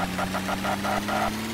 ハハハハ